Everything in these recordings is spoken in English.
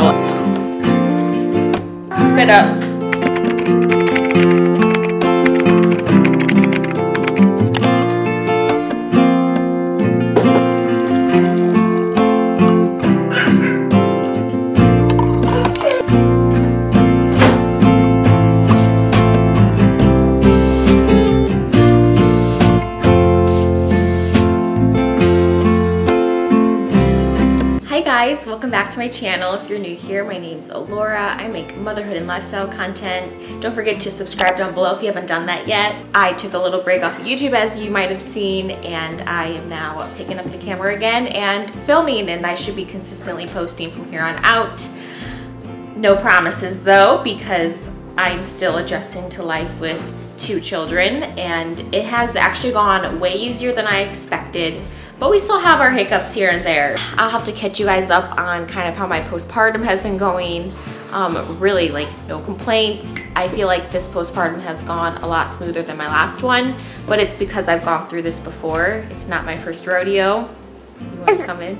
now. Spit up. Guys, welcome back to my channel. If you're new here, my name's Alora. I make motherhood and lifestyle content. Don't forget to subscribe down below if you haven't done that yet. I took a little break off of YouTube as you might have seen and I am now picking up the camera again and filming and I should be consistently posting from here on out. No promises though because I'm still adjusting to life with two children and it has actually gone way easier than I expected but we still have our hiccups here and there. I'll have to catch you guys up on kind of how my postpartum has been going. Um, really like no complaints. I feel like this postpartum has gone a lot smoother than my last one, but it's because I've gone through this before. It's not my first rodeo. You want to come in?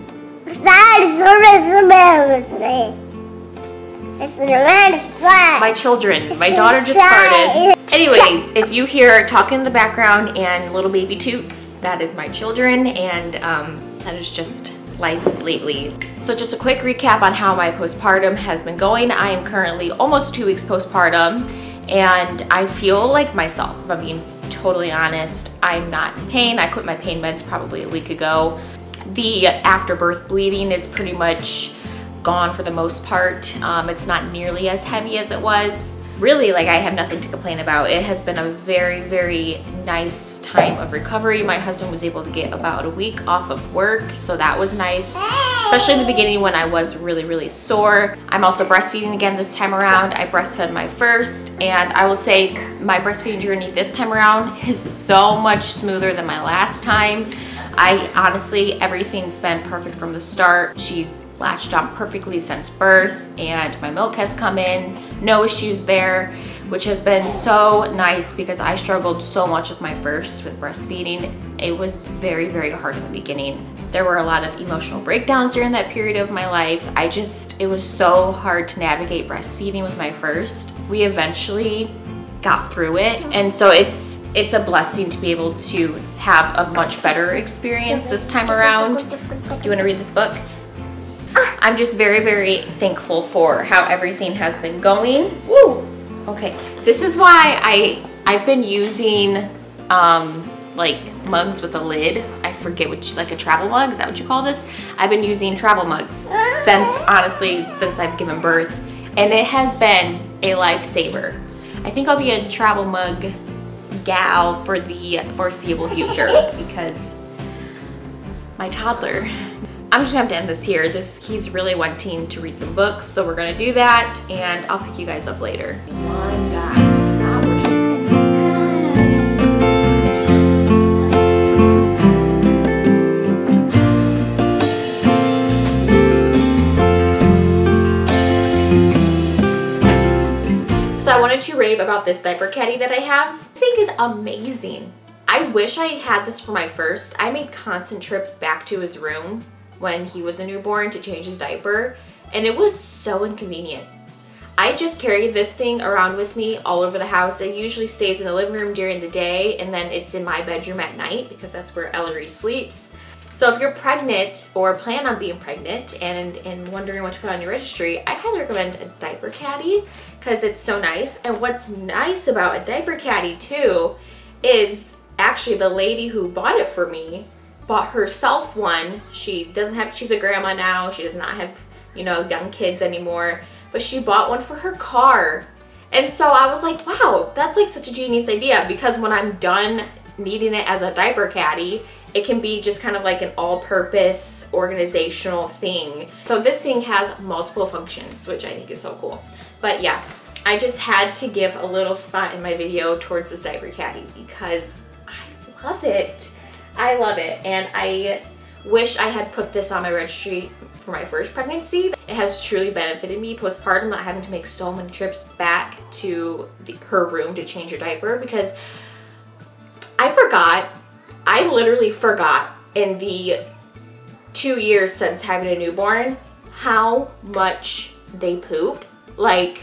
It's not as good as the man say. It's flag. My children, my daughter just started. Anyways, if you hear talking in the background and little baby toots, that is my children and um, that is just life lately. So just a quick recap on how my postpartum has been going. I am currently almost two weeks postpartum and I feel like myself, if I'm being totally honest. I'm not in pain. I quit my pain meds probably a week ago. The afterbirth bleeding is pretty much gone for the most part. Um, it's not nearly as heavy as it was. Really, like I have nothing to complain about. It has been a very, very nice time of recovery. My husband was able to get about a week off of work, so that was nice, especially in the beginning when I was really, really sore. I'm also breastfeeding again this time around. I breastfed my first, and I will say my breastfeeding journey this time around is so much smoother than my last time. I honestly, everything's been perfect from the start. She's latched on perfectly since birth and my milk has come in, no issues there, which has been so nice because I struggled so much with my first with breastfeeding. It was very, very hard in the beginning. There were a lot of emotional breakdowns during that period of my life. I just, it was so hard to navigate breastfeeding with my first. We eventually got through it and so it's it's a blessing to be able to have a much better experience this time around. Do you want to read this book? I'm just very, very thankful for how everything has been going. Woo! Okay, this is why I, I've been using um, like mugs with a lid. I forget what you, like a travel mug, is that what you call this? I've been using travel mugs since, honestly, since I've given birth. And it has been a lifesaver. I think I'll be a travel mug gal for the foreseeable future because my toddler I'm just gonna have to end this here. This He's really wanting to read some books, so we're gonna do that, and I'll pick you guys up later. One guy. So I wanted to rave about this diaper caddy that I have. This thing is amazing. I wish I had this for my first. I made constant trips back to his room when he was a newborn to change his diaper and it was so inconvenient. I just carry this thing around with me all over the house. It usually stays in the living room during the day and then it's in my bedroom at night because that's where Ellery sleeps. So if you're pregnant or plan on being pregnant and, and wondering what to put on your registry, I highly recommend a diaper caddy because it's so nice. And what's nice about a diaper caddy too is actually the lady who bought it for me bought herself one. She doesn't have, she's a grandma now. She does not have, you know, young kids anymore, but she bought one for her car. And so I was like, wow, that's like such a genius idea because when I'm done needing it as a diaper caddy, it can be just kind of like an all-purpose organizational thing. So this thing has multiple functions, which I think is so cool. But yeah, I just had to give a little spot in my video towards this diaper caddy because I love it. I love it. And I wish I had put this on my registry for my first pregnancy. It has truly benefited me postpartum not having to make so many trips back to the, her room to change her diaper because I forgot, I literally forgot in the two years since having a newborn how much they poop. Like,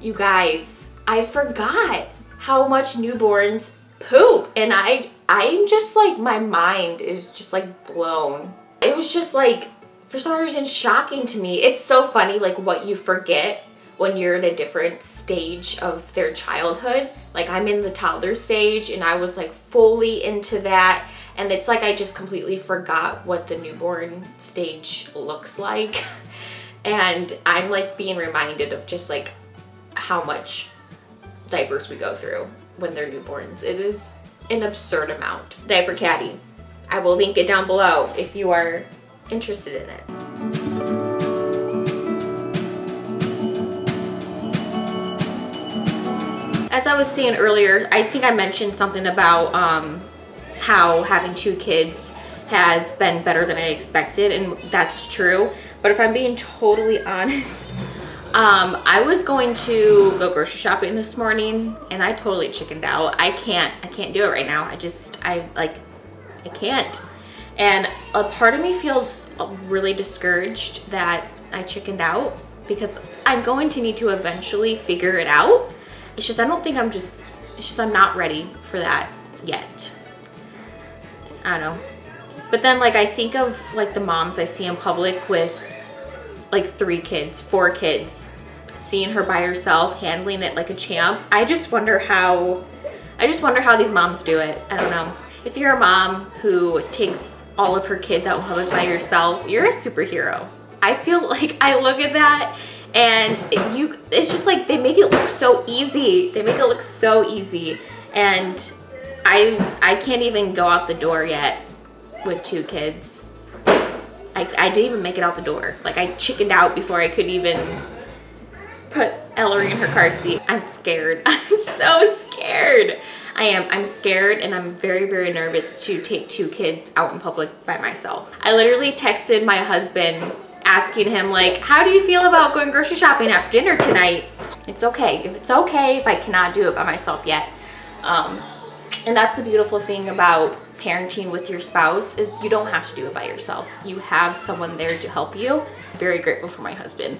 you guys, I forgot how much newborns poop and I I'm just like my mind is just like blown. It was just like for some reason shocking to me. It's so funny like what you forget when you're in a different stage of their childhood. Like I'm in the toddler stage and I was like fully into that and it's like I just completely forgot what the newborn stage looks like. and I'm like being reminded of just like how much diapers we go through when they're newborns. It is an absurd amount. Diaper Caddy. I will link it down below if you are interested in it. As I was saying earlier, I think I mentioned something about um, how having two kids has been better than I expected, and that's true. But if I'm being totally honest, um, I was going to go grocery shopping this morning and I totally chickened out. I can't, I can't do it right now. I just, I like, I can't. And a part of me feels really discouraged that I chickened out because I'm going to need to eventually figure it out. It's just, I don't think I'm just, it's just, I'm not ready for that yet. I don't know. But then like, I think of like the moms I see in public with like three kids, four kids, seeing her by herself, handling it like a champ. I just wonder how, I just wonder how these moms do it. I don't know. If you're a mom who takes all of her kids out in public by yourself, you're a superhero. I feel like I look at that and it, you, it's just like they make it look so easy. They make it look so easy. And I, I can't even go out the door yet with two kids. I, I didn't even make it out the door. Like I chickened out before I could even put Ellery in her car seat. I'm scared. I'm so scared. I am. I'm scared and I'm very, very nervous to take two kids out in public by myself. I literally texted my husband asking him like, how do you feel about going grocery shopping after dinner tonight? It's okay. If it's okay if I cannot do it by myself yet. Um, and that's the beautiful thing about parenting with your spouse is you don't have to do it by yourself. You have someone there to help you. Very grateful for my husband.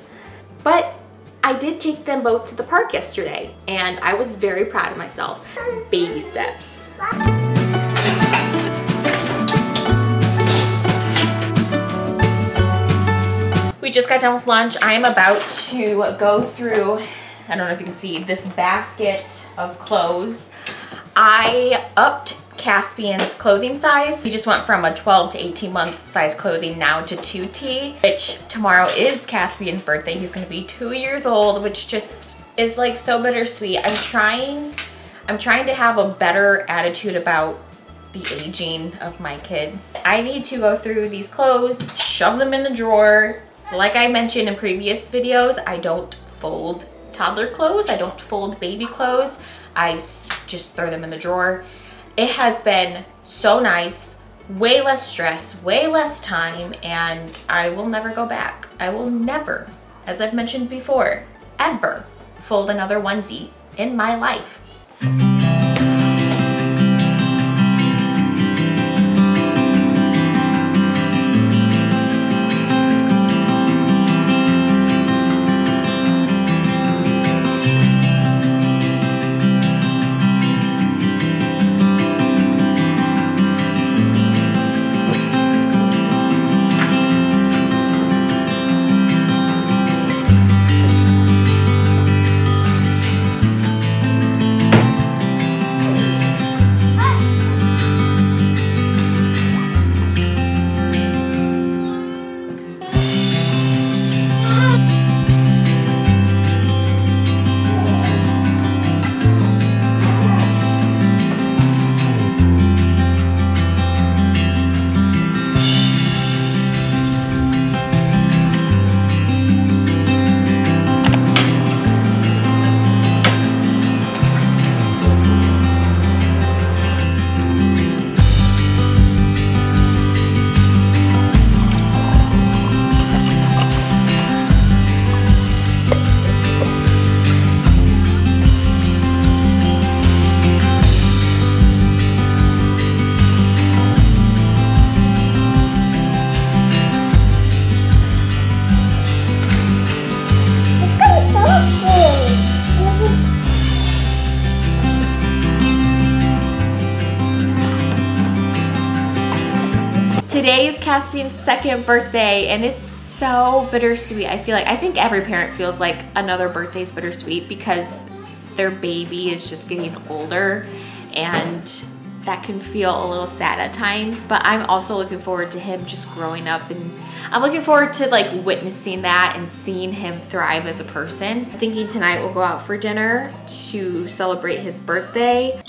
But I did take them both to the park yesterday and I was very proud of myself. Baby steps. We just got done with lunch. I am about to go through, I don't know if you can see, this basket of clothes. I upped Caspian's clothing size. We just went from a 12 to 18 month size clothing now to 2T, which tomorrow is Caspian's birthday. He's gonna be two years old, which just is like so bittersweet. I'm trying, I'm trying to have a better attitude about the aging of my kids. I need to go through these clothes, shove them in the drawer. Like I mentioned in previous videos, I don't fold toddler clothes. I don't fold baby clothes. I just throw them in the drawer. It has been so nice, way less stress, way less time, and I will never go back. I will never, as I've mentioned before, ever fold another onesie in my life. Caspian's second birthday and it's so bittersweet. I feel like, I think every parent feels like another birthday is bittersweet because their baby is just getting older and that can feel a little sad at times, but I'm also looking forward to him just growing up and I'm looking forward to like witnessing that and seeing him thrive as a person. I'm Thinking tonight we'll go out for dinner to celebrate his birthday.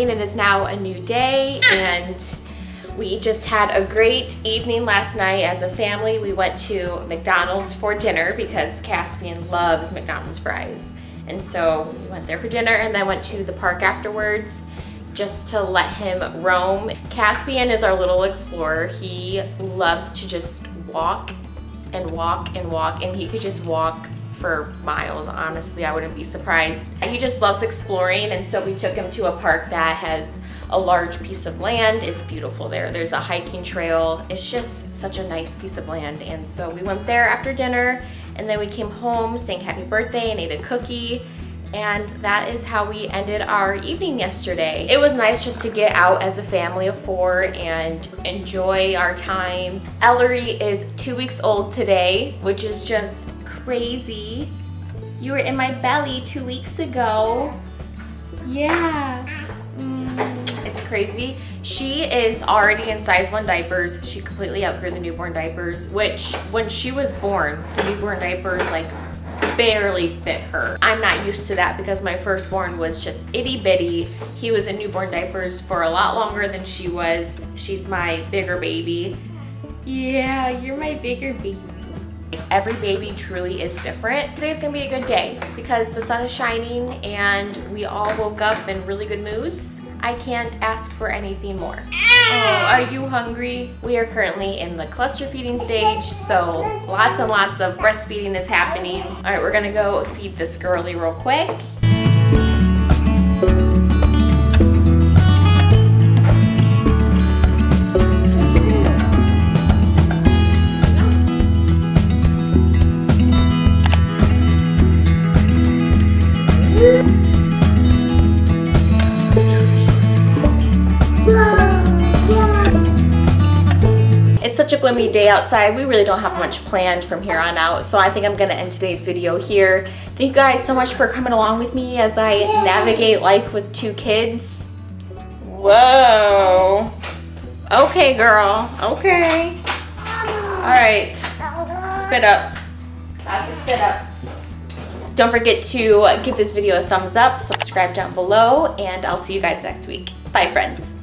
Morning. It is now a new day and we just had a great evening last night as a family. We went to McDonald's for dinner because Caspian loves McDonald's fries. And so we went there for dinner and then went to the park afterwards just to let him roam. Caspian is our little explorer. He loves to just walk and walk and walk and he could just walk for miles, honestly. I wouldn't be surprised. He just loves exploring and so we took him to a park that has a large piece of land. It's beautiful there. There's a hiking trail. It's just such a nice piece of land. And so we went there after dinner and then we came home, sang happy birthday and ate a cookie. And that is how we ended our evening yesterday. It was nice just to get out as a family of four and enjoy our time. Ellery is two weeks old today, which is just crazy. You were in my belly two weeks ago. Yeah. Mm, it's crazy. She is already in size one diapers. She completely outgrew the newborn diapers, which when she was born, the newborn diapers like barely fit her. I'm not used to that because my firstborn was just itty bitty. He was in newborn diapers for a lot longer than she was. She's my bigger baby. Yeah, you're my bigger baby. Every baby truly is different. Today's gonna be a good day because the sun is shining and we all woke up in really good moods. I can't ask for anything more. Oh, are you hungry? We are currently in the cluster feeding stage, so lots and lots of breastfeeding is happening. All right, we're gonna go feed this girly real quick. Such a gloomy day outside. We really don't have much planned from here on out. So I think I'm gonna end today's video here. Thank you guys so much for coming along with me as I navigate life with two kids. Whoa. Okay, girl. Okay. All right. Spit up. Have to spit up. Don't forget to give this video a thumbs up, subscribe down below, and I'll see you guys next week. Bye, friends.